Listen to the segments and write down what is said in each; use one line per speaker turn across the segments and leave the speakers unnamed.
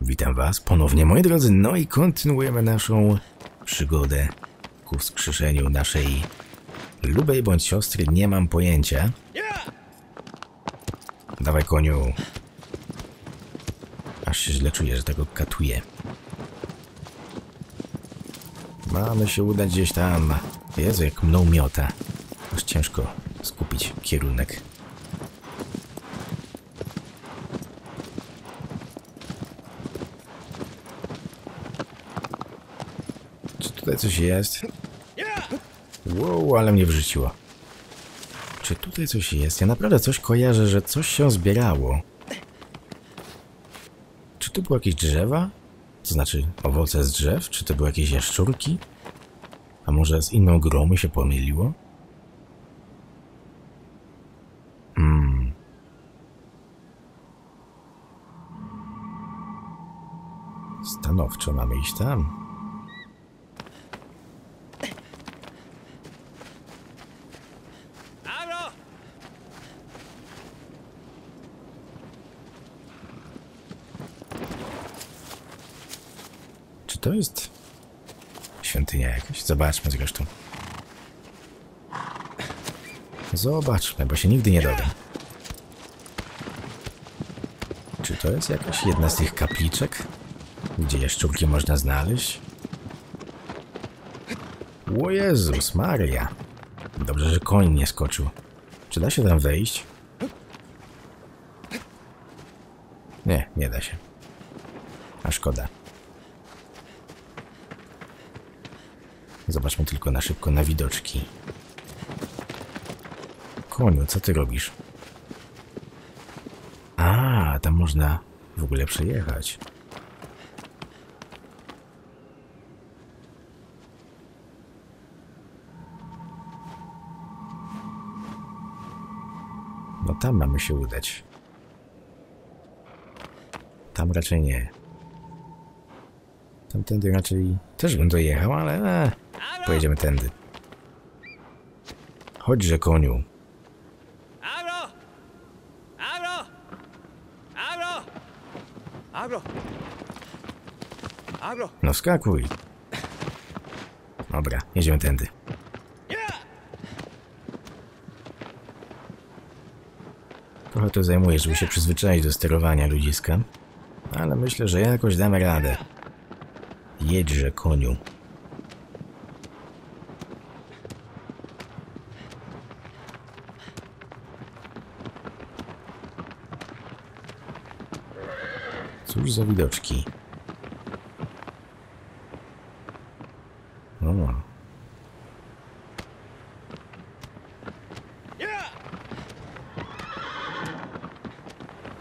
Witam Was ponownie, moi drodzy. No i kontynuujemy naszą przygodę ku wskrzeszeniu naszej lubej bądź siostry. Nie mam pojęcia. Dawaj, koniu. Aż się źle czuję, że tego katuję. Mamy się udać gdzieś tam. Jezu, jak mną miota. Aż ciężko skupić kierunek. Czy tutaj coś jest? Wow, ale mnie wrzuciło. Czy tutaj coś jest? Ja naprawdę coś kojarzę, że coś się zbierało. Czy tu były jakieś drzewa? To znaczy owoce z drzew? Czy to były jakieś jaszczurki? A może z inną grą mi się pomyliło? Hmm. Stanowczo mamy iść tam.
Abro!
Czy to jest świątynia jakaś? Zobaczmy zresztą. Zobaczmy, bo się nigdy nie dowiem. Czy to jest jakaś jedna z tych kapliczek, gdzie jaszczurki można znaleźć? O Jezus Maria! Dobrze, że koń nie skoczył. Czy da się tam wejść? Nie, nie da się. A szkoda. Zobaczmy tylko na szybko na widoczki. Koniu, co ty robisz? A, tam można w ogóle przejechać. No tam mamy się udać. Tam raczej nie. Tamtędy raczej też bym dojechał, ale e, pojedziemy tędy. Chodźże koniu.
Abro! Abro! Abro! Abro! Abro!
No skakuj. Dobra, jedziemy tędy. Trochę to zajmuje, żeby się przyzwyczaić do sterowania ludziska, ale myślę, że jakoś damy radę. Jedźże, koniu. Cóż za widoczki. O,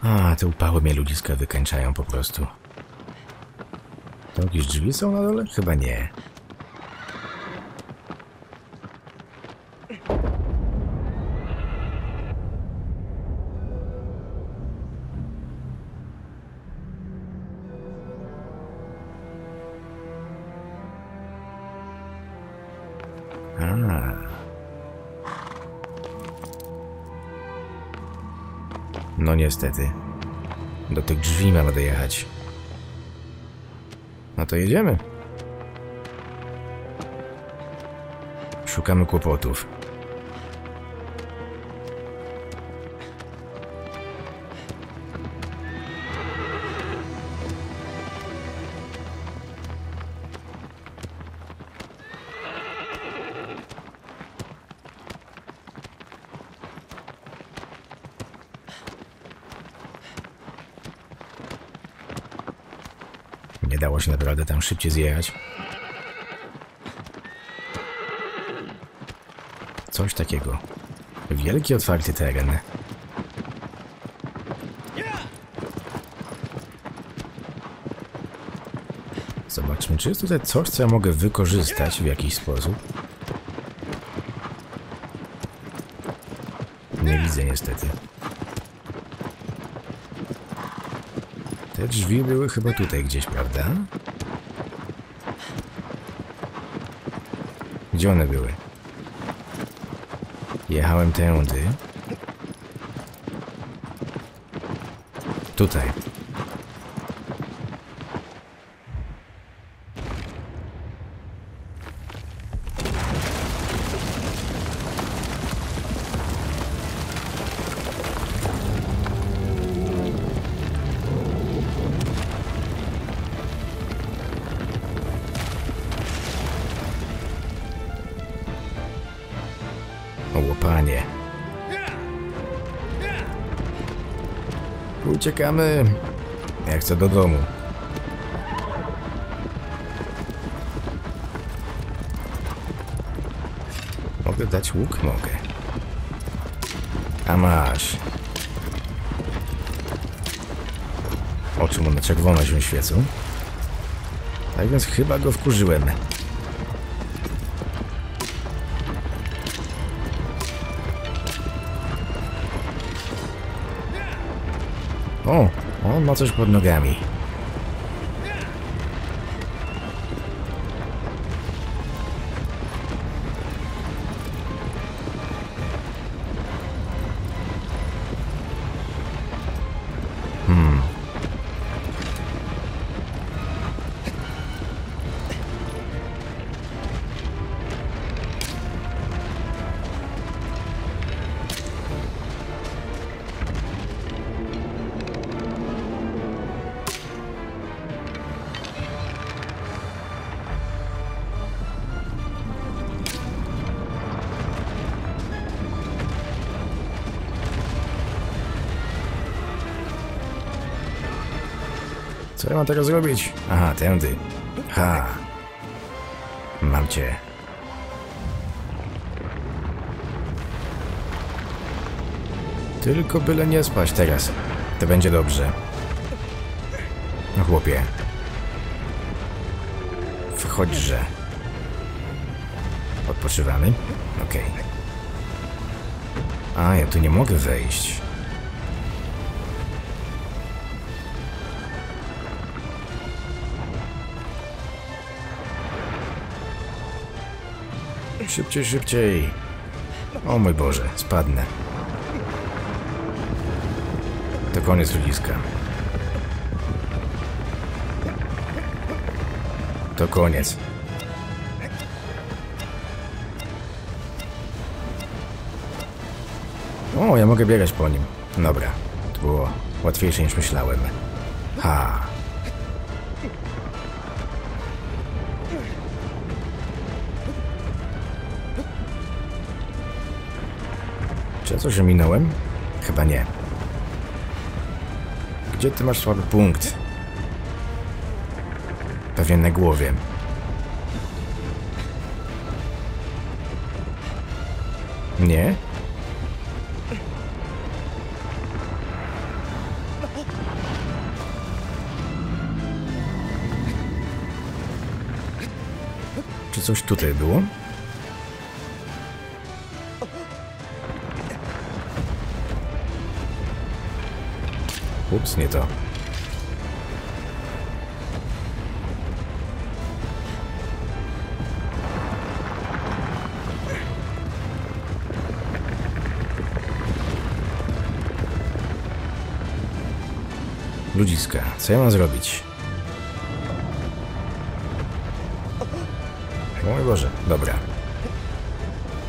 A, te upały mnie ludziska wykańczają po prostu. To jakieś drzwi są na dole? Chyba nie. Niestety. Do tych drzwi mamy dojechać. No to jedziemy. Szukamy kłopotów. Dało się naprawdę tam szybciej zjechać. Coś takiego. Wielki otwarty teren. Zobaczmy, czy jest tutaj coś, co ja mogę wykorzystać w jakiś sposób. Nie widzę niestety. Te drzwi były chyba tutaj gdzieś, prawda? Gdzie one były? Jechałem tędy. Tutaj. O łopanie. Uciekamy. Ja chcę do domu. Mogę dać łuk? Mogę. A masz. Oczy mu na czerwono się świecą. Tak więc chyba go wkurzyłem. On ma coś pod nogami. Co ja mam teraz zrobić? Aha, tędy. Ha. Mam cię. Tylko byle nie spać teraz. To będzie dobrze. No chłopie. Wchodźże. Odpoczywamy? Okej. A, ja tu nie mogę wejść. Szybciej, szybciej. O mój Boże, spadnę. To koniec ludziska. To koniec. O, ja mogę biegać po nim. Dobra, to było łatwiejsze niż myślałem. Ha. Coś ominąłem? Chyba nie. Gdzie ty masz słaby punkt? Pewnie na głowie. Nie? Czy coś tutaj było? Ups, nie to. Ludziska, co ja mam zrobić? O mój Boże, dobra.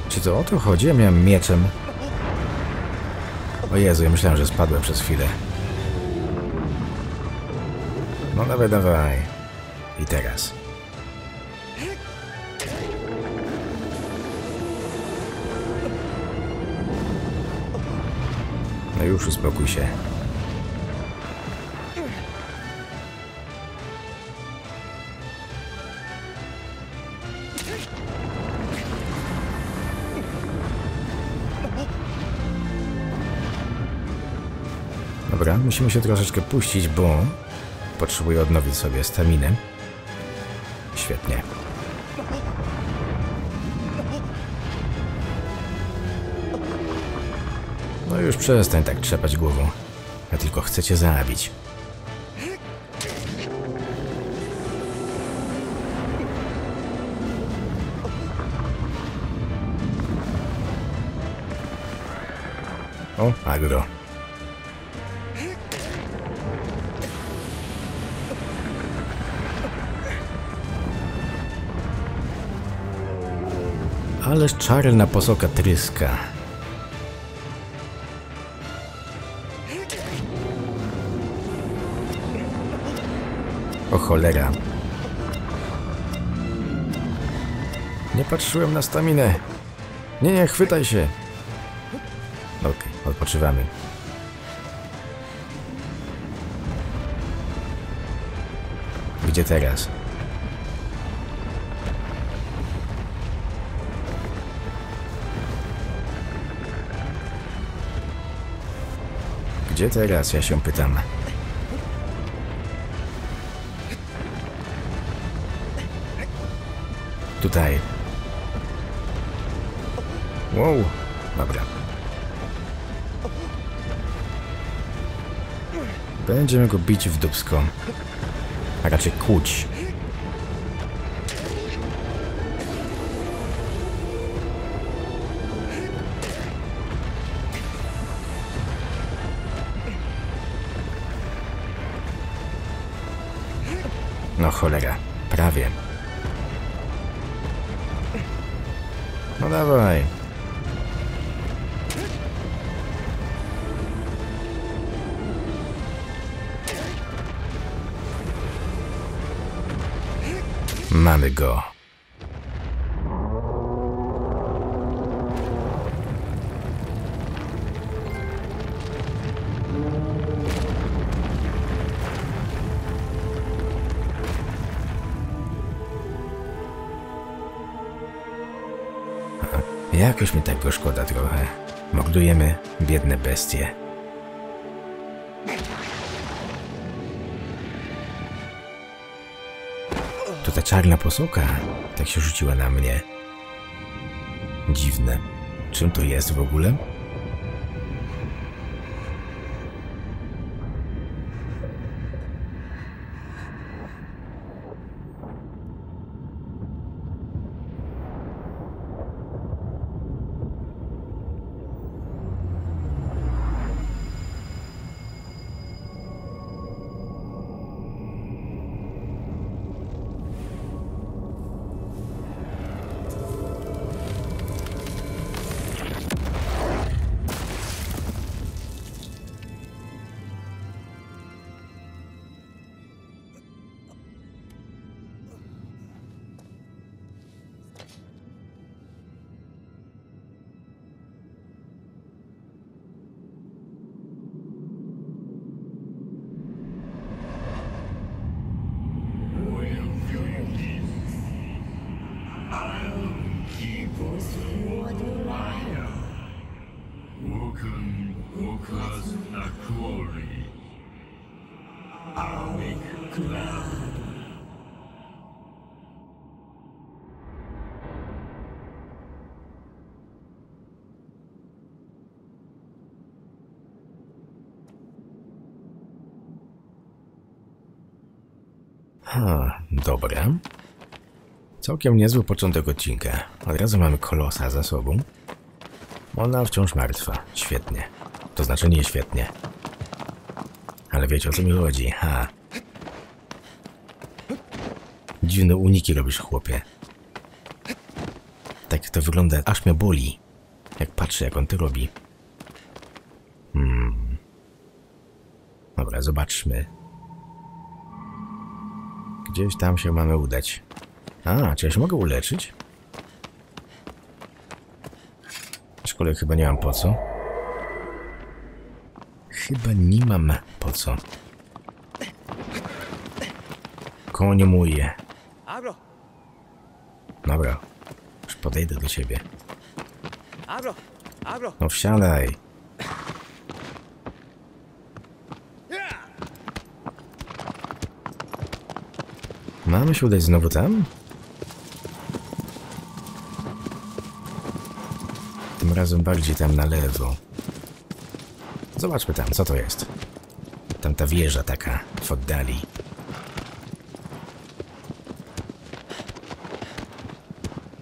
Czy to o to chodzi? Ja miałem mieczem. O Jezu, ja myślałem, że spadłem przez chwilę. No dawaj, dawaj. I teraz. No już uspokój się. Dobra, musimy się troszeczkę puścić, bo potrzebuję odnowić sobie staminę. Świetnie. No już przestań tak trzepać głową. Ja tylko chcę cię zabić. O, agro. Ależ czarna posoka tryska. O cholera. Nie patrzyłem na staminę. Nie, nie, chwytaj się. Okej, odpoczywamy. Gdzie teraz? Gdzie teraz? Ja się pytam. Tutaj. Wow, dobra. Będziemy go bić w dubsko. A raczej kłuć. Cholera, prawie. No dawaj. Mamy go. Jakoś mi tak go szkoda trochę. Mordujemy biedne bestie. To ta czarna posoka tak się rzuciła na mnie. Dziwne. Czym to jest w ogóle? Ha, dobra. Całkiem niezły początek odcinka. Od razu mamy kolosa za sobą. Ona wciąż martwa. Świetnie. To znaczy nie świetnie. Ale wiecie o co mi chodzi, ha. Dziwne uniki robisz, chłopie. Tak to wygląda, aż mnie boli. Jak patrzę, jak on to robi. Hmm. Dobra, zobaczmy. Gdzieś tam się mamy udać. A, czy ja się mogę uleczyć? Aczkolwiek chyba nie mam po co. Chyba nie mam po co. Konie mój. Dobra. Już podejdę do ciebie. No wsiadaj. Mamy się udać znowu tam? Tym razem bardziej tam na lewo. Zobaczmy tam, co to jest. Tam ta wieża taka w oddali.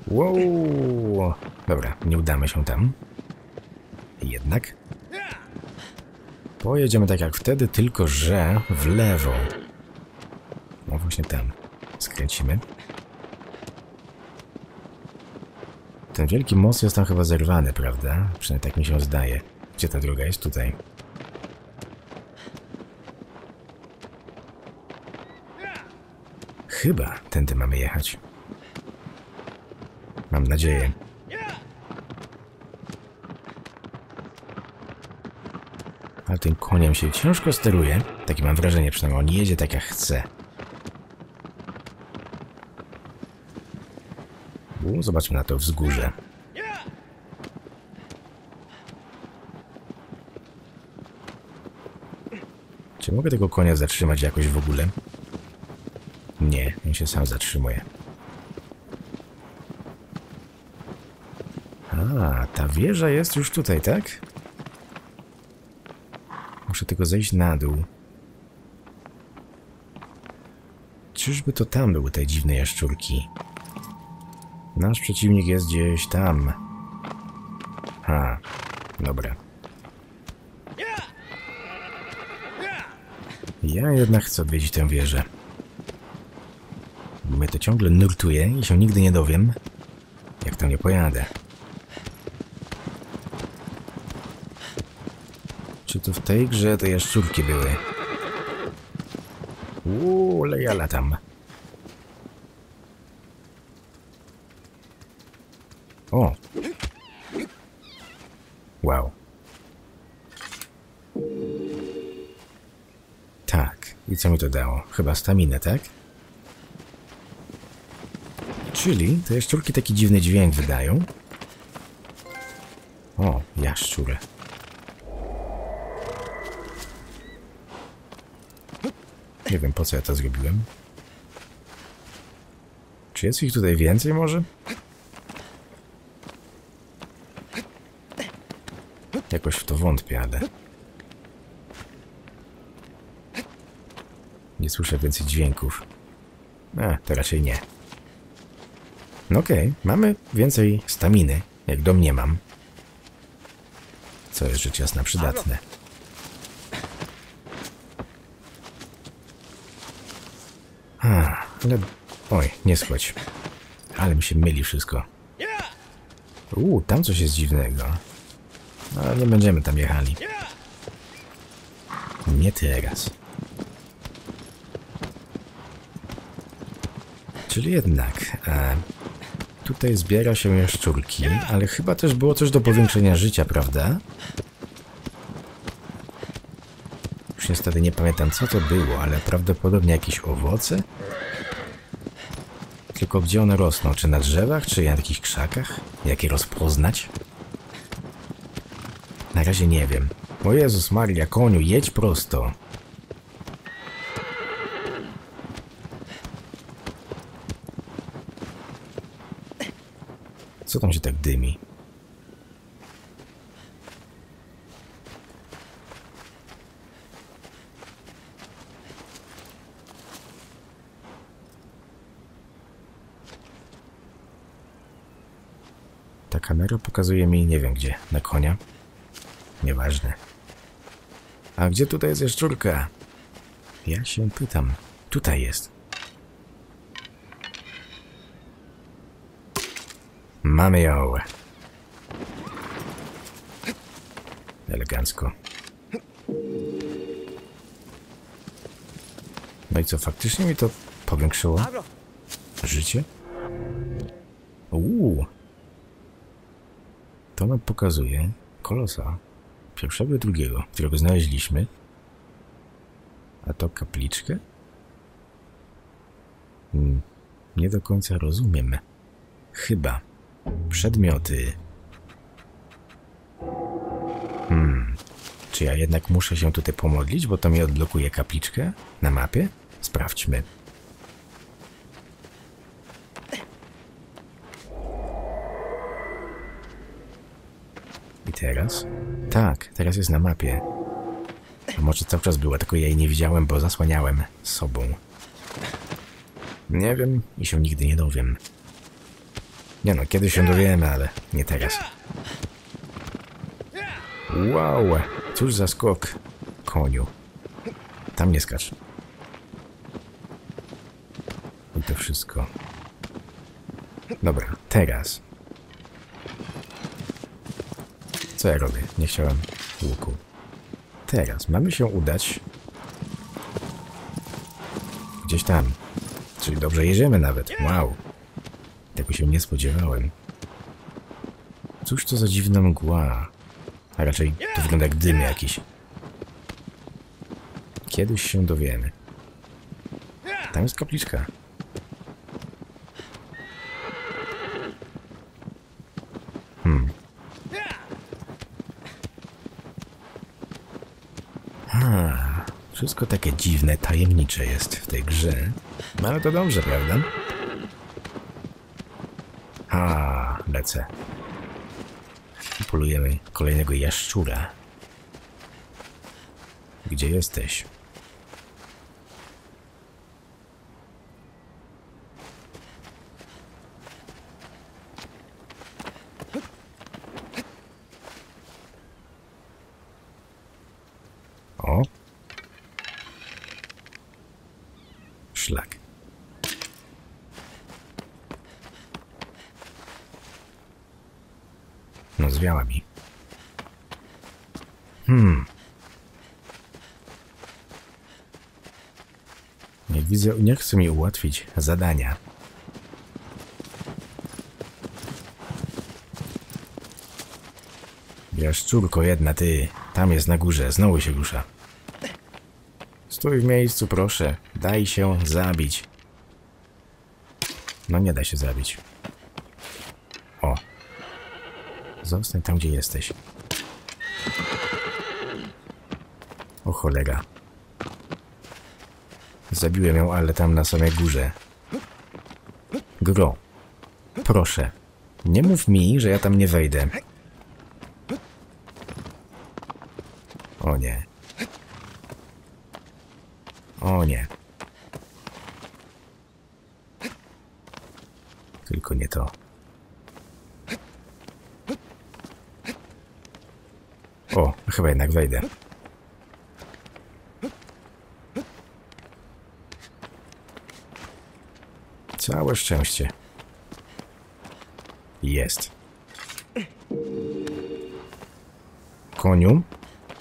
Wow! Dobra, nie udamy się tam. Jednak. Pojedziemy tak jak wtedy, tylko że w lewo. No właśnie tam. Skręcimy. Ten wielki most jest tam chyba zerwany, prawda? Przynajmniej tak mi się zdaje. Gdzie ta droga jest? Tutaj. Chyba tędy mamy jechać. Mam nadzieję. Ale tym koniem się ciężko steruje. Takie mam wrażenie, przynajmniej on jedzie tak jak chce. U, zobaczmy na to wzgórze. Czy mogę tego konia zatrzymać jakoś w ogóle? Nie, on się sam zatrzymuje. A, ta wieża jest już tutaj, tak? Muszę tylko zejść na dół. Czyżby to tam były te dziwne jaszczurki? Nasz przeciwnik jest gdzieś tam. Ha, dobra. Ja jednak chcę odwiedzić tę wieżę. Mnie to ciągle nurtuje i się nigdy nie dowiem, jak tam nie pojadę. Czy to w tej grze te jaszczurki były? Uuu, ale ja latam. Mi to dało? Chyba staminę, tak? Czyli te jaszczurki taki dziwny dźwięk wydają. O, jaszczur. Nie wiem po co ja to zrobiłem. Czy jest ich tutaj więcej może? Jakoś w to wątpię, ale... Nie słyszę więcej dźwięków. A, to raczej nie. No okej, mamy więcej staminy, jak domniemam. Co jest rzecz jasna przydatne. A, ale... Oj, nie schodź. Ale mi się myli wszystko. Uuu, tam coś jest dziwnego. Ale nie będziemy tam jechali. Nie teraz. Czyli jednak e, tutaj zbiera się jaszczurki, ale chyba też było coś do powiększenia życia, prawda? Już niestety nie pamiętam co to było, ale prawdopodobnie jakieś owoce? Tylko gdzie one rosną? Czy na drzewach, czy na jakichś krzakach? Jak je rozpoznać? Na razie nie wiem. O Jezus Maria, koniu, jedź prosto. Co tam się tak dymi? Ta kamera pokazuje mi nie wiem gdzie, na konia. Nieważne. A gdzie tutaj jest jaszczurka? Ja się pytam. Tutaj jest. Mamy ją. Elegancko. No i co, faktycznie mi to powiększyło życie? Uuu. To nam pokazuje kolosa. Pierwszego i drugiego, którego znaleźliśmy. A to kapliczkę? Hmm, nie do końca rozumiem. Chyba. Przedmioty. Hmm. Czy ja jednak muszę się tutaj pomodlić, bo to mi odblokuje kapliczkę na mapie? Sprawdźmy. I teraz? Tak, teraz jest na mapie. A może cały czas była, tylko ja jej nie widziałem, bo zasłaniałem sobą. Nie wiem i się nigdy nie dowiem. Nie no, kiedyś się dowiemy, ale nie teraz. Wow, cóż za skok, koniu. Tam nie skacz. I to wszystko. Dobra, teraz. Co ja robię? Nie chciałem łuku. Teraz mamy się udać gdzieś tam. Czyli dobrze jedziemy nawet. Wow. Tego się nie spodziewałem. Cóż to za dziwna mgła? A raczej to wygląda jak dym jakiś. Kiedyś się dowiemy. Tam jest kapliczka. Hmm. Wszystko takie dziwne, tajemnicze jest w tej grze. No ale to dobrze, prawda? Ha, lecę. Polujemy kolejnego jaszczura. Gdzie jesteś? O. Szlak. No, zwiała mi. Hmm. Widzę, nie chce mi ułatwić zadania. Jaszczurko jedna, ty. Tam jest na górze, znowu się rusza. Stój w miejscu, proszę. Daj się zabić. No nie da się zabić. O. Zostań tam, gdzie jesteś. O cholera. Zabiłem ją, ale tam na samej górze. Gro. Proszę. Nie mów mi, że ja tam nie wejdę. O nie. O nie. Tylko nie to. O, chyba jednak wejdę. Całe szczęście. Jest. Koniu,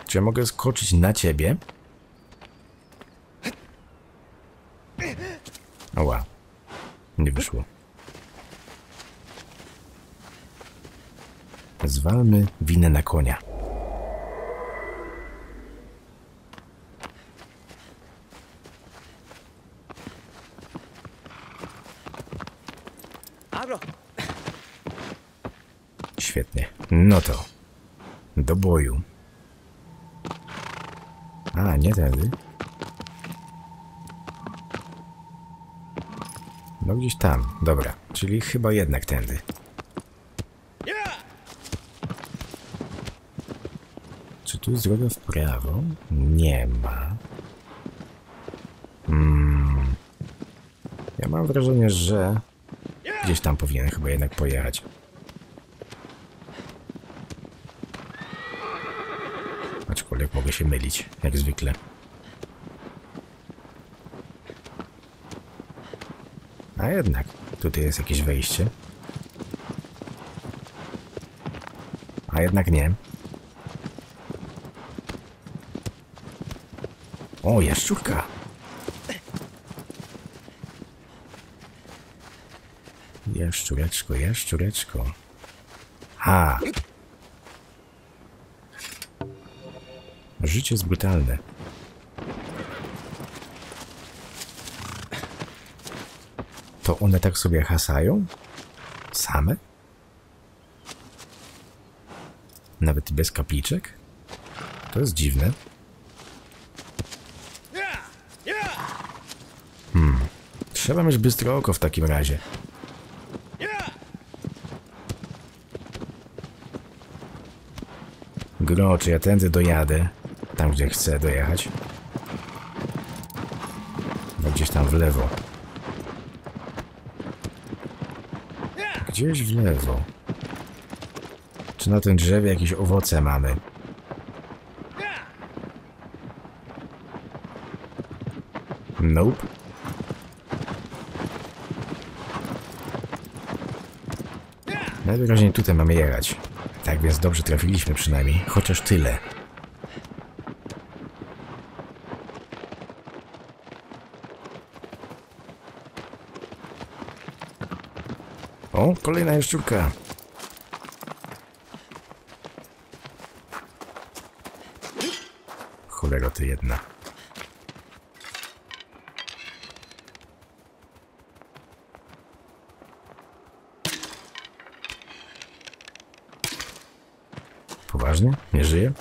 czy ja mogę skoczyć na ciebie? Oła. Nie wyszło. Zwalmy winę na konia.
Abro,
Świetnie. No to. Do boju. A, nie tędy. No gdzieś tam. Dobra. Czyli chyba jednak tędy. Czy tu droga w prawo? Nie ma. Hmm. Ja mam wrażenie, że gdzieś tam powinien chyba jednak pojechać. Aczkolwiek mogę się mylić, jak zwykle. A jednak, tutaj jest jakieś wejście. A jednak nie. O, jaszczurka! Jaszczureczko, jaszczureczko. Ha! Życie jest brutalne. To one tak sobie hasają? Same? Nawet bez kapliczek? To jest dziwne. Hmm. Trzeba mieć bystre oko w takim razie. Gro, czy ja tędy dojadę? Tam, gdzie chcę dojechać? No gdzieś tam w lewo. Gdzieś w lewo. Czy na tym drzewie jakieś owoce mamy? Nope. Najwyraźniej tutaj mamy jechać. Tak więc dobrze trafiliśmy przynajmniej, chociaż tyle. Kolejna jaszczurka. Cholera ty jedna. Poważnie? Nie żyje?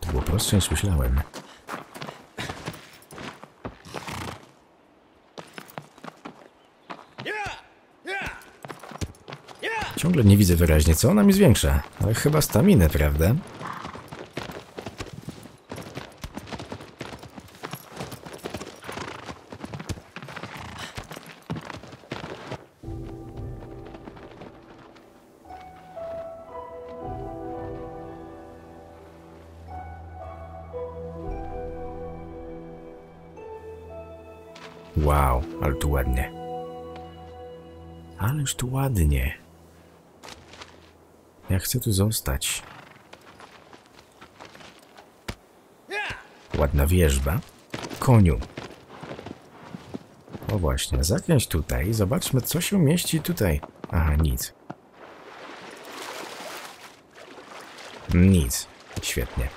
To było prostsze niż myślałem. Ciągle nie widzę wyraźnie, co ona mi zwiększa. Ale chyba staminę, prawda? Chcę tu zostać. Ładna wieżba. Koniu. O właśnie, zakręć tutaj zobaczmy, co się mieści tutaj. Aha, nic. Nic. Świetnie.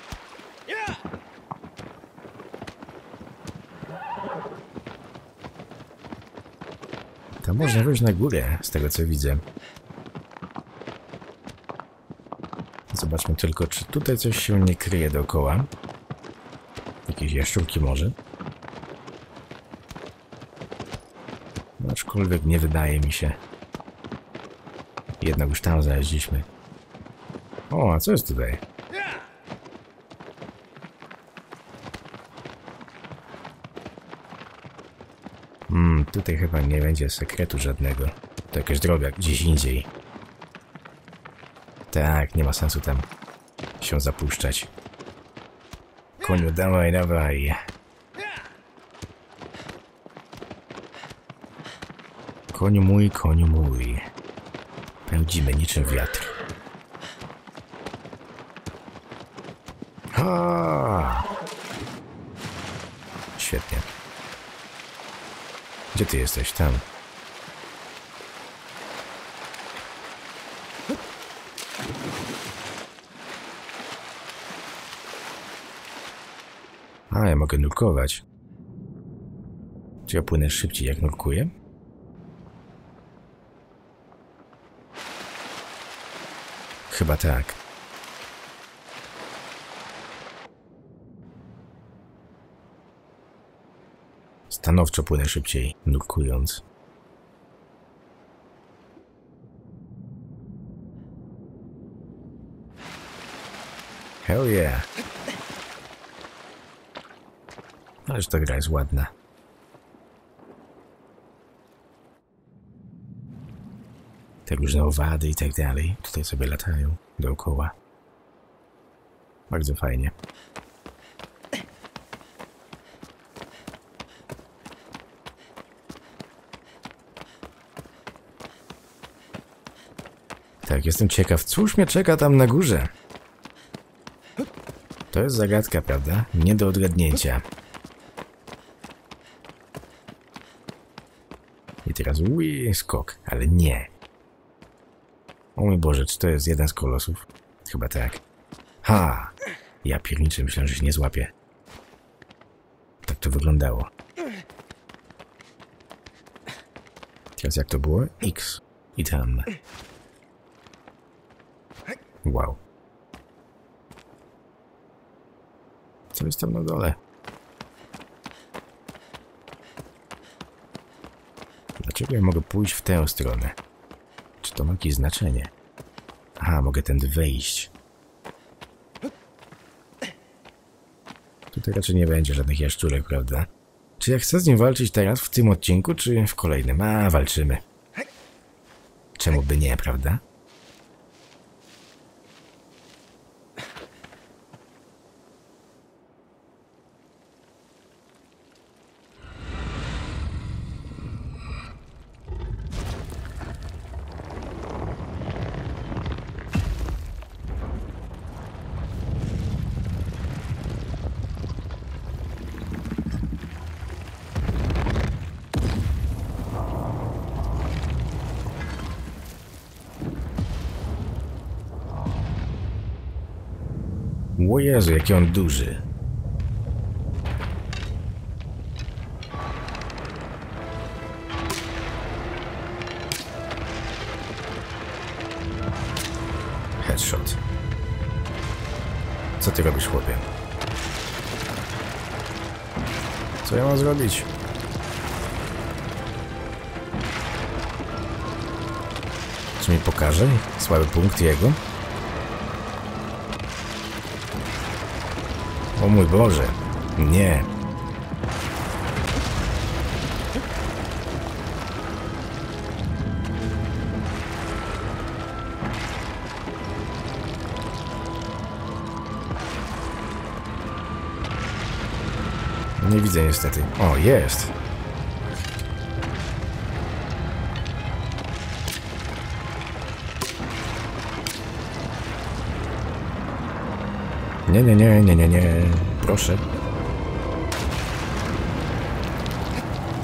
Tam można wejść na górę, z tego co widzę. Zobaczmy tylko, czy tutaj coś się nie kryje dookoła. Jakieś jaszczurki może. No, Aczkolwiek nie wydaje mi się. Jednak już tam znaleźliśmy. O, a co jest tutaj? Hmm, tutaj chyba nie będzie sekretu żadnego. To jakaś droga gdzieś indziej. Tak, nie ma sensu tam się zapuszczać. Koniu, dawaj, dawaj. Koniu mój, koniu mój. Pędzimy niczym wiatr. Ha! Świetnie. Gdzie ty jesteś? Tam. Ja mogę nurkować. Czy ja płynę szybciej jak nurkuję? Chyba tak. Stanowczo płynę szybciej, nurkując. Hell yeah. Ależ ta gra jest ładna. Te różne owady i tak dalej tutaj sobie latają dookoła. Bardzo fajnie. Tak, jestem ciekaw, cóż mnie czeka tam na górze. To jest zagadka, prawda? Nie do odgadnięcia. I teraz ui, skok, ale nie. O mój Boże, czy to jest jeden z kolosów? Chyba tak. Ha! Ja pierniczę, myślałem, że się nie złapię. Tak to wyglądało. Teraz jak to było? X. I tam. Wow. Co jest tam na dole? Dlaczego ja mogę pójść w tę stronę? Czy to ma jakieś znaczenie? Aha, mogę tędy wejść. Tutaj raczej nie będzie żadnych jaszczurek, prawda? Czy ja chcę z nim walczyć teraz, w tym odcinku, czy w kolejnym? A, walczymy. Czemu by nie, prawda? Jezu, jaki on duży. Headshot. Co ty robisz, chłopie? Co ja mam zrobić? Czy mi pokaże? Słaby punkt jego? O mój Boże. Nie. Nie widzę niestety. O, jest. Nie, nie, nie, nie, nie, nie. Proszę.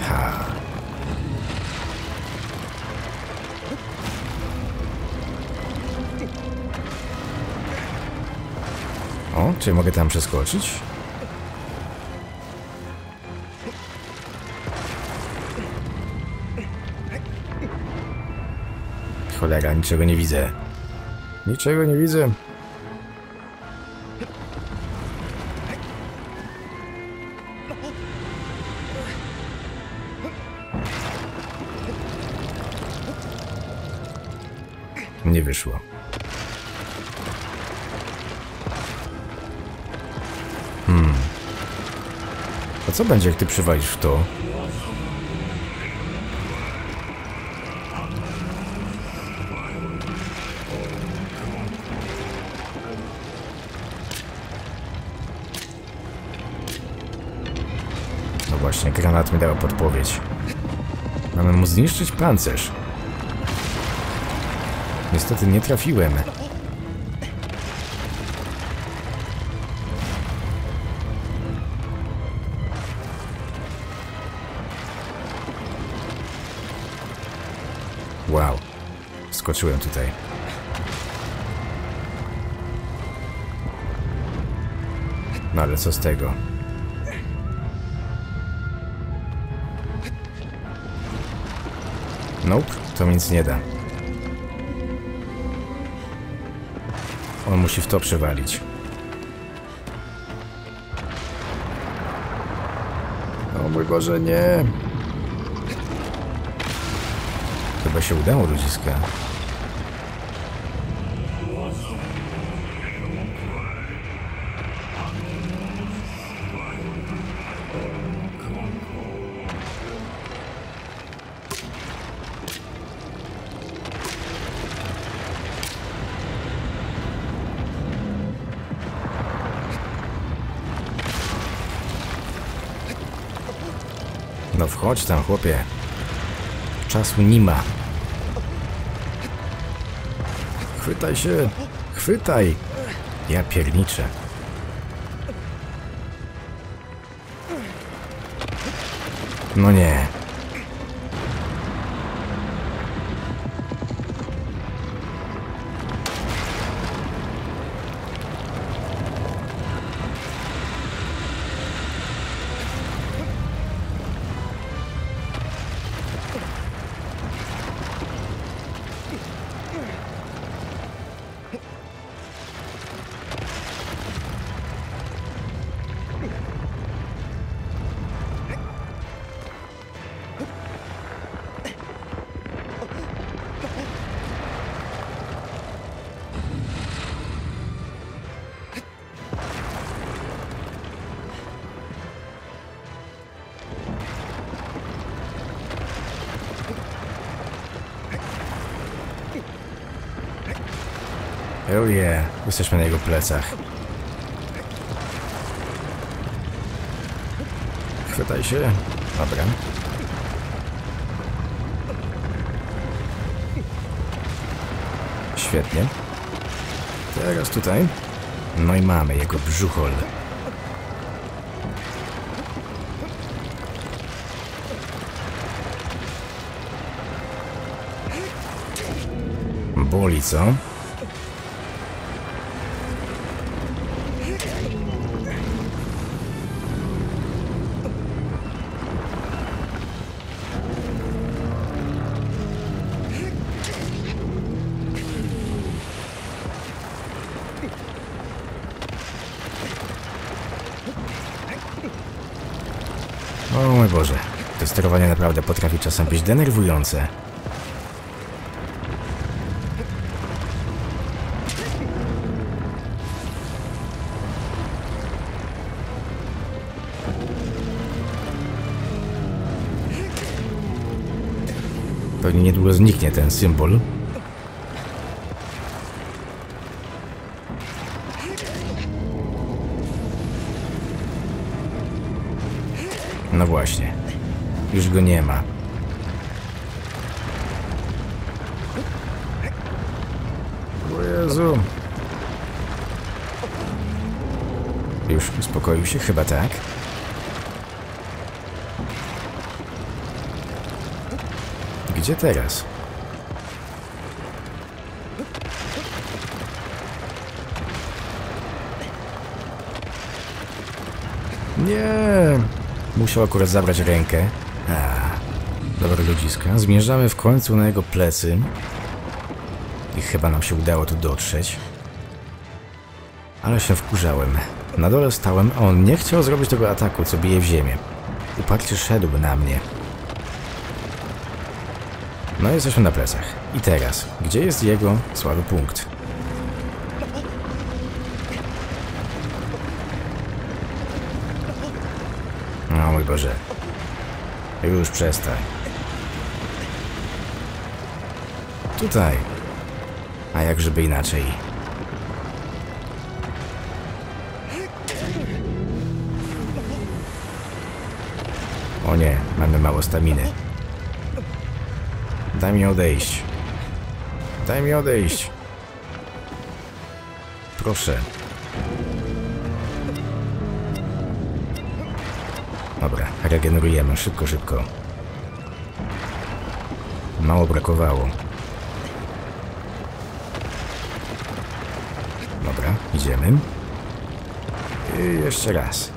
Ha. O, czy mogę tam przeskoczyć? Cholera, niczego nie widzę. Niczego nie widzę. Nie wyszło. Hmm. A co będzie, jak ty przywalisz w to? No właśnie, granat mi dał podpowiedź. Mamy mu zniszczyć pancerz. Niestety nie trafiłem. Wow. Skoczyłem tutaj. No ale co z tego? Nope, to nic nie da. On musi w to przewalić. O mój Boże, nie. Chyba się udało, ludziska. Wchodź tam, chłopie. Czasu nie ma. Chwytaj się. Chwytaj. Ja pierniczę. No nie. Oh yeah, jesteśmy na jego plecach. Chwytaj się. Dobra. Świetnie. Teraz tutaj. No i mamy jego brzuchol. Boli, co? Czasem być denerwujące. Pewnie niedługo zniknie ten symbol. No właśnie. Już go nie ma. Jezu. Już uspokoił się? Chyba tak. Gdzie teraz? Nie. Musiał akurat zabrać rękę. A, dobra ludziska. Zmierzamy w końcu na jego plecy. I chyba nam się udało tu dotrzeć. Ale się wkurzałem. Na dole stałem, a on nie chciał zrobić tego ataku, co bije w ziemię. Uparcie szedł na mnie. No jesteśmy na plecach. I teraz, gdzie jest jego słaby punkt? O mój Boże. Już przestań. Tutaj. A jak żeby inaczej? O nie, mamy mało staminy. Daj mi odejść. Daj mi odejść. Proszę. Dobra, regenerujemy. Szybko, szybko. Mało brakowało. Dobra, idziemy. I jeszcze raz.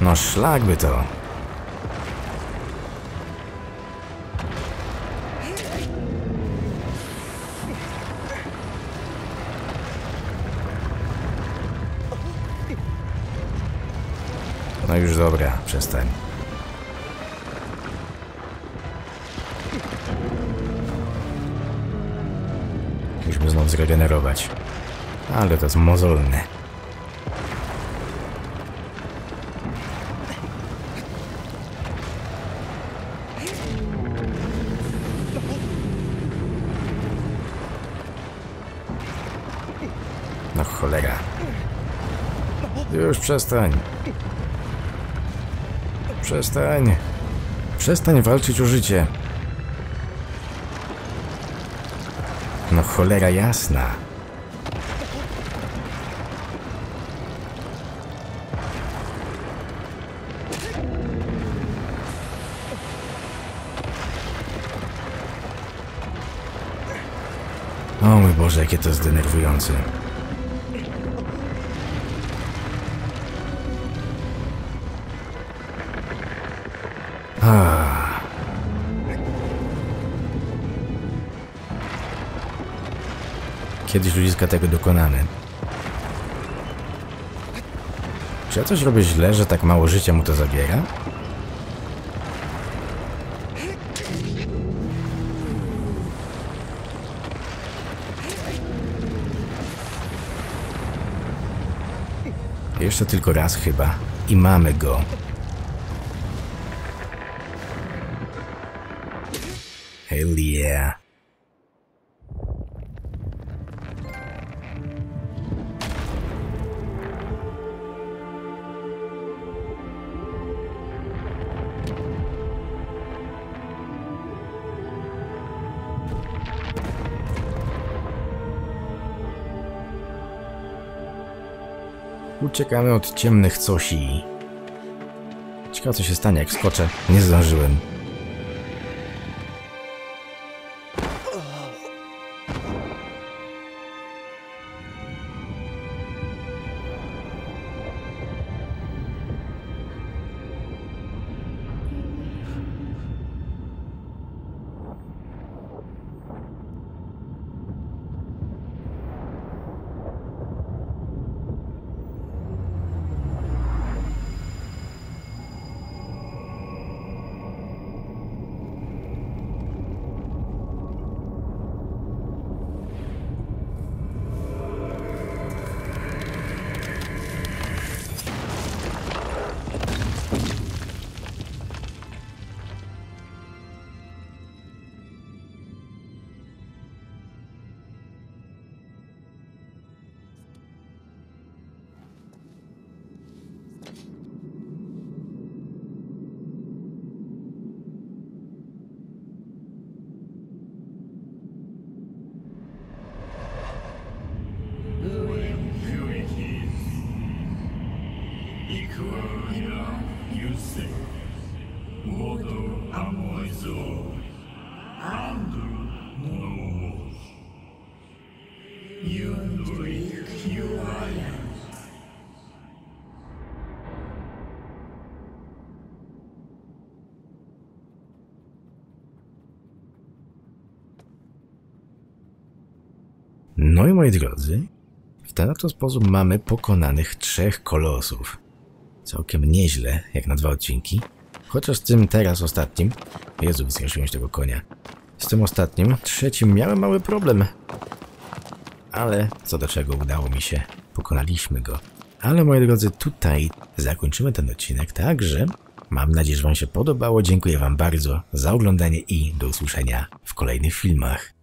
No szlak by to. No już dobra, przestań. Zregenerować. Ale to jest mozolne. No cholera. Już przestań. Przestań. Przestań walczyć o życie. No cholera jasna. O mój Boże, jakie to jest Kiedyś ludziska tego dokonamy. Czy ja coś robię źle, że tak mało życia mu to zabiera? Jeszcze tylko raz chyba. I mamy go. Hell yeah. Uciekamy od ciemnych cosi. Ciekawe co się stanie jak skoczę. Nie zdążyłem. 先生元ハモイゾアンドルモノモユンドリックユアイアン No i moi drodzy, w ten oto sposób mamy pokonanych trzech kolosów. Całkiem nieźle, jak na dwa odcinki. Chociaż z tym teraz ostatnim... Jezu, wystraszyłem się tego konia. Z tym ostatnim, trzecim, miałem mały problem. Ale co do czego udało mi się, pokonaliśmy go. Ale moi drodzy, tutaj zakończymy ten odcinek, także mam nadzieję, że Wam się podobało. Dziękuję Wam bardzo za oglądanie i do usłyszenia w kolejnych filmach.